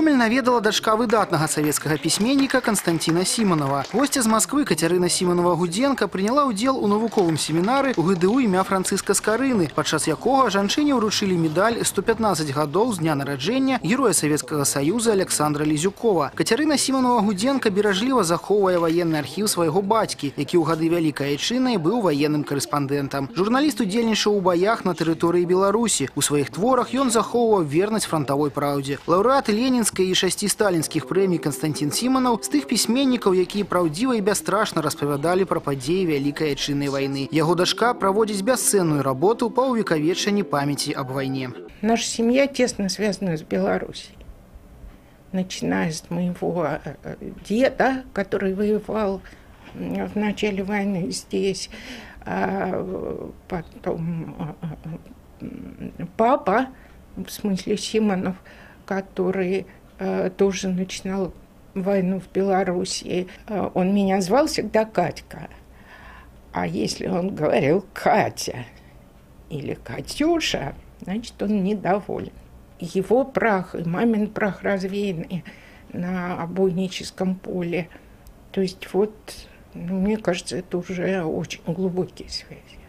Гомель наведала дачка выдатнага савецкага пісьменніка Константина Сімонова. Гостя з Москвы Катерина Сімонова-Гудзенка прыняла ўдзел у навуковым семінары ў ГДУ імя Францыска Скарыны, падчас якога жанчыне ўручылі медаль 115 гадоў з дня нараджэння героя Савецкага Саюза Александра Лізюкова. Катерина Сімонова-Гудзенка беражліва захоўвае ваенны архіў свайго бацькі, які ў гады вялікай айчыны быў ваенным карэспандэнтам. Журналіст удзельнічаў у баях на тэрыторыі Беларусі. У сваіх творах ён захоўваў вернасць фронтавой праўдзе. Лаўрэат ленінскай і шасці сталінскіх прэмій Константин Сіманаў з тых пісьменнікаў, якія праўдзіва і бясстрашна распавядалі пра падзеі вялікай айчыннай вайны. Яго дачка праводзіць бясцэнную работу па ўвекавечанні памяці аб вайне. Наша семья тесно связана с Белоруссией. Начиная с моего э, деда, который воевал в начале войны здесь, а потом папа, в смысле Симонов, который э, тоже начинал войну в Белоруссии. Э, он меня звал всегда Катька. А если он говорил Катя или Катюша, значит, он недоволен. Его прах и мамин прах развеяны на обойническом поле. То есть вот, ну, мне кажется, это уже очень глубокие связи.